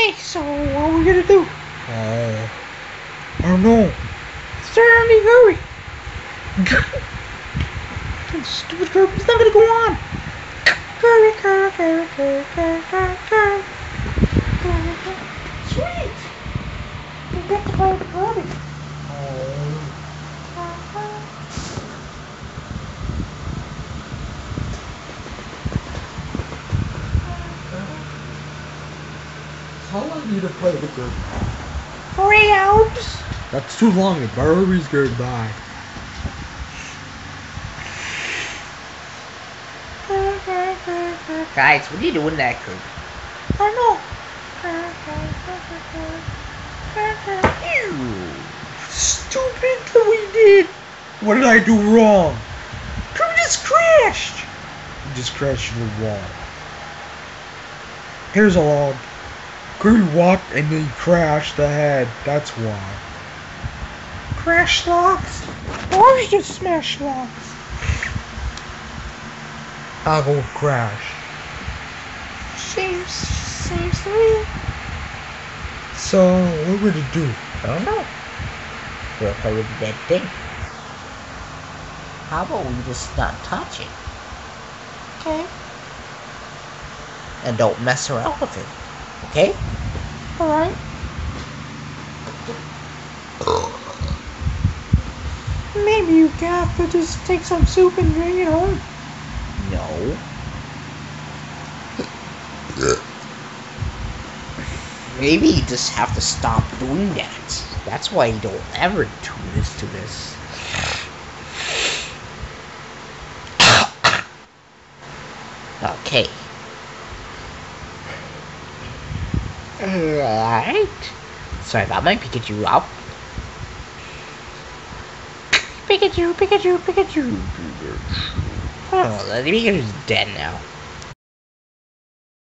Okay, so what are we gonna do? Uh, I don't know. Certainly hurry. Stupid Kirby, it's not gonna go on. Hurry, hurry, hurry, hurry, hurry, hurry, hurry. Sweet. We get to play the How long do you to play the good? Three hours. That's too long. The Barbie's gonna die. Guys, what are you doing that group? I know. Ew. Stupid that we did. What did I do wrong? Kirby just crashed. You just crashed into the wall. Here's a log. Kirby walked and then he crashed the head. That's why. Crash logs. Or just smash locks? I'll go crash. Seems, seems to me. So, what would it do? I don't know. We'll play with that thing. How about we just not touch it Okay. and don't mess around with it? Okay? Alright. Maybe you have to just take some soup and bring it home. No. Maybe you just have to stop doing that. That's why you don't ever do this to this. Okay. Alright. Sorry about my Pikachu up. Pikachu, Pikachu, Pikachu, Pikachu. Oh, the Pikachu's dead now.